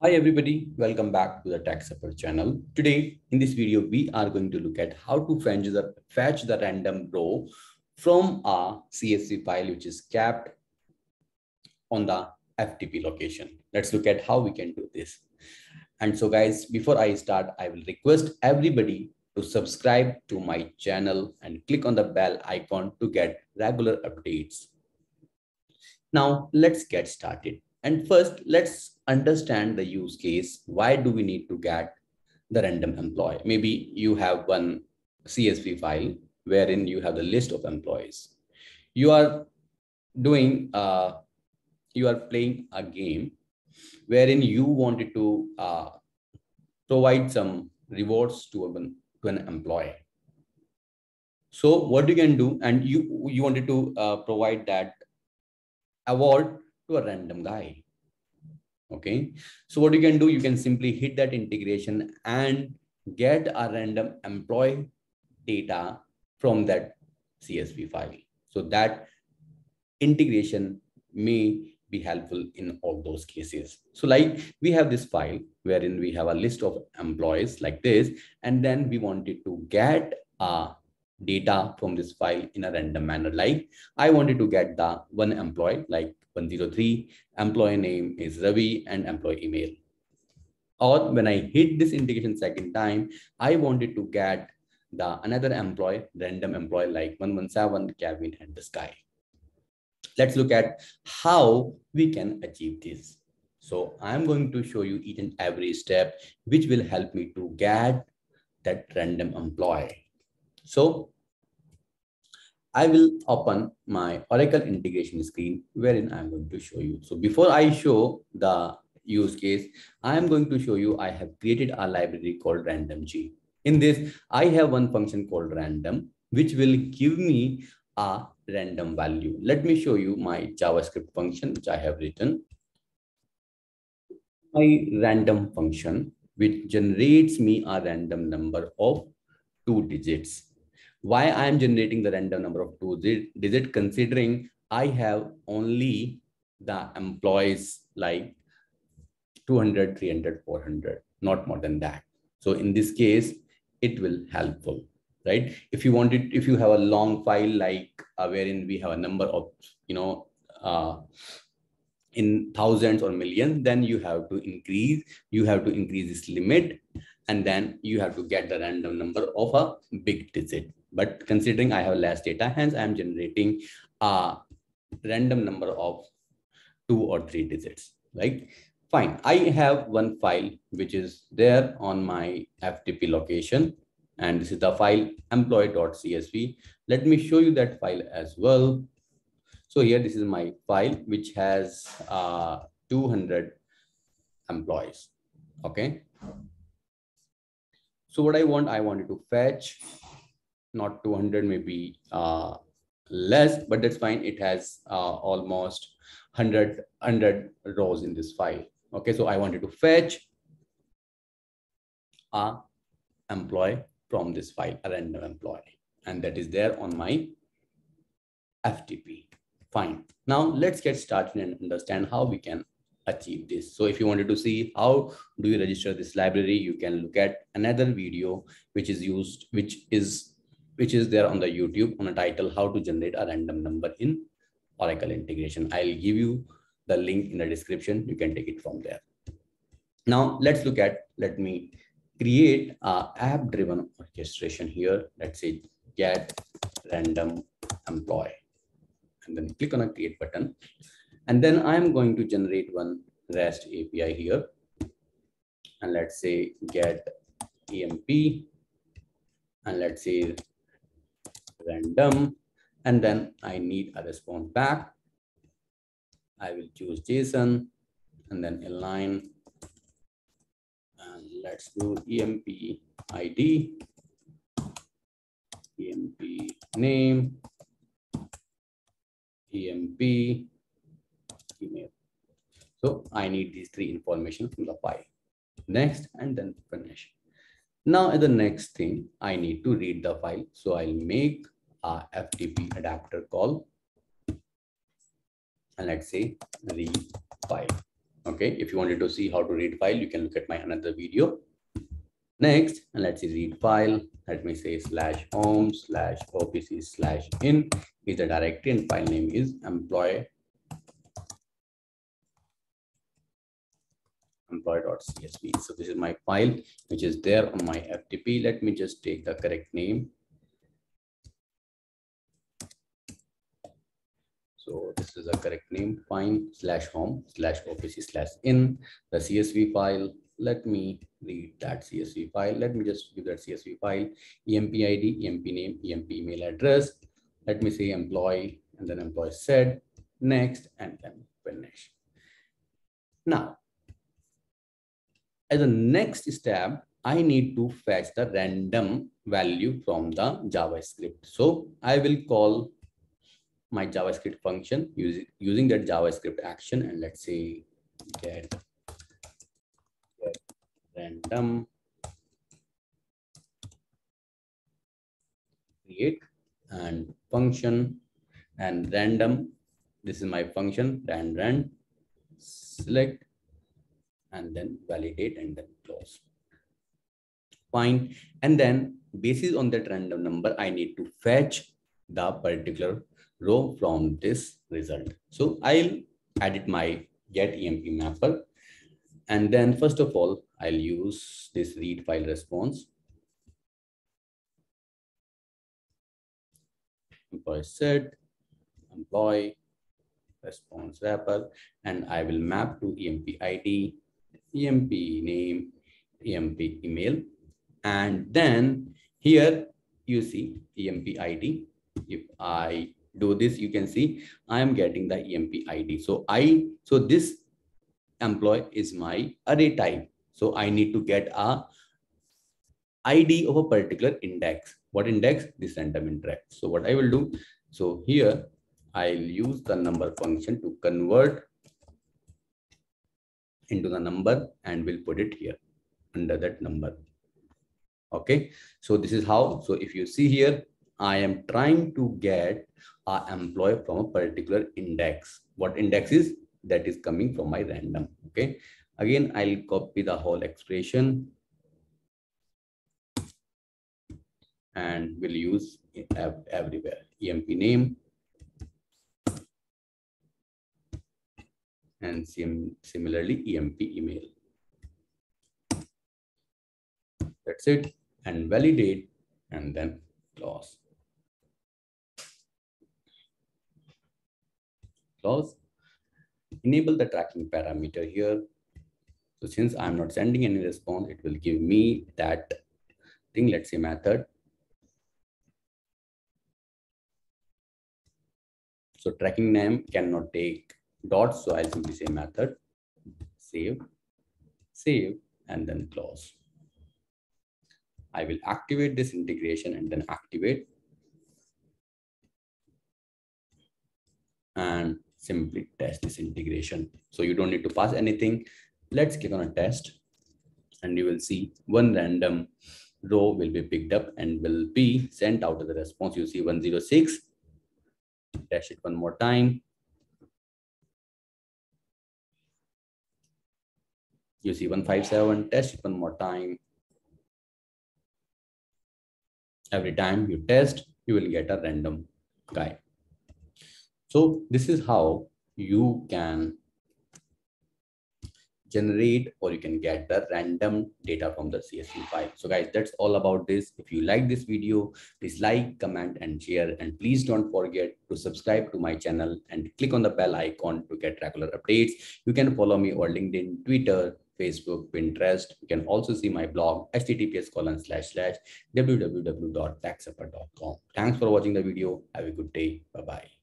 Hi everybody, welcome back to the TechSupper channel. Today in this video, we are going to look at how to fetch the, fetch the random row from a CSV file which is kept on the FTP location. Let's look at how we can do this. And so guys, before I start, I will request everybody to subscribe to my channel and click on the bell icon to get regular updates. Now let's get started. And first, let's understand the use case. Why do we need to get the random employee? Maybe you have one CSV file wherein you have the list of employees. You are doing, uh, you are playing a game wherein you wanted to uh, provide some rewards to, a, to an employee. So what you can do, and you, you wanted to uh, provide that award to a random guy. Okay, so what you can do, you can simply hit that integration and get a random employee data from that CSV file. So that integration may be helpful in all those cases. So like we have this file wherein we have a list of employees like this, and then we wanted to get a data from this file in a random manner. Like I wanted to get the one employee like 103, employee name is Ravi and employee email. Or when I hit this integration second time, I wanted to get the another employee, random employee like 117 Kevin and this guy. Let's look at how we can achieve this. So I'm going to show you each and every step, which will help me to get that random employee. So I will open my Oracle integration screen wherein I'm going to show you. So before I show the use case, I'm going to show you I have created a library called randomg. In this, I have one function called random, which will give me a random value. Let me show you my JavaScript function, which I have written. My random function, which generates me a random number of two digits why I am generating the random number of two digit considering I have only the employees like 200, 300, 400, not more than that. So in this case, it will helpful, right? If you wanted, if you have a long file like uh, wherein we have a number of, you know, uh, in thousands or millions, then you have to increase, you have to increase this limit, and then you have to get the random number of a big digit. But considering I have less data, hence I am generating a random number of two or three digits, right? Fine, I have one file which is there on my FTP location. And this is the file employee.csv. Let me show you that file as well. So here, this is my file, which has uh, 200 employees. Okay. So what I want, I wanted to fetch not 200, maybe uh, less, but that's fine. It has uh, almost 100, 100 rows in this file. Okay, so I wanted to fetch a employee from this file, a random employee, and that is there on my FTP. Fine. Now let's get started and understand how we can achieve this. So if you wanted to see how do you register this library, you can look at another video which is used, which is which is there on the YouTube on a title, how to generate a random number in Oracle integration. I'll give you the link in the description. You can take it from there. Now let's look at, let me create a app driven orchestration here. Let's say get random employee and then click on a create button. And then I'm going to generate one REST API here. And let's say get EMP and let's say random, and then I need a response back. I will choose JSON and then align. And let's do EMP ID, EMP name, EMP email. So I need these three information from the file. Next, and then finish. Now, the next thing, I need to read the file. So I'll make a FTP adapter call. And let's say read file. Okay. If you wanted to see how to read file, you can look at my another video. Next, and let's see read file. Let me say slash home slash opc slash in is the directory and file name is employee employee.csv. So this is my file, which is there on my FTP. Let me just take the correct name. So this is a correct name, fine, slash home, slash office slash in the CSV file. Let me read that CSV file. Let me just give that CSV file, EMP ID, EMP name, EMP email address. Let me say employee and then employee said next and then finish. Now, as a next step, I need to fetch the random value from the JavaScript. So I will call my JavaScript function using, using that JavaScript action and let's say get, get random create and function and random. This is my function rand rand select and then validate and then close. Fine. And then basis on that random number, I need to fetch the particular row from this result. So I'll edit my get emp mapper. And then first of all, I'll use this read file response. Employee set, employee response wrapper, and I will map to emp ID emp name, emp email. And then here you see emp ID. If I do this, you can see I am getting the emp ID. So I, so this employee is my array type. So I need to get a ID of a particular index. What index? This random index. So what I will do, so here I'll use the number function to convert into the number and we'll put it here under that number. Okay, so this is how. So if you see here, I am trying to get a employee from a particular index. What index is? That is coming from my random. Okay, again, I'll copy the whole expression and we'll use everywhere. EMP name and sim similarly EMP email. That's it and validate and then close. Close. Enable the tracking parameter here. So since I'm not sending any response, it will give me that thing, let's say method. So tracking name cannot take dots. So I'll simply say method, save, save, and then close. I will activate this integration and then activate. And simply test this integration. So you don't need to pass anything. Let's click on a test and you will see one random row will be picked up and will be sent out of the response. You see 106. Test it one more time. You see 157, test it one more time. Every time you test, you will get a random guy. So this is how you can generate or you can get the random data from the CSV file. So guys, that's all about this. If you like this video, please like, comment and share. And please don't forget to subscribe to my channel and click on the bell icon to get regular updates. You can follow me on LinkedIn, Twitter, Facebook, Pinterest. You can also see my blog, https colon slash slash www.techsupper.com. Thanks for watching the video. Have a good day. Bye-bye.